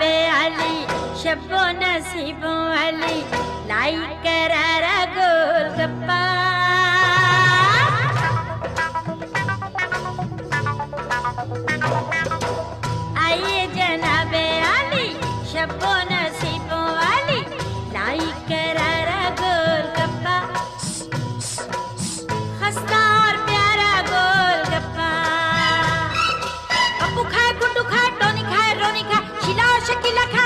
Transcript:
बे अली शब्बो नसीबो अली लाई करारा गोल गप्पा। आइए जनाबे अली न Aquí la casa.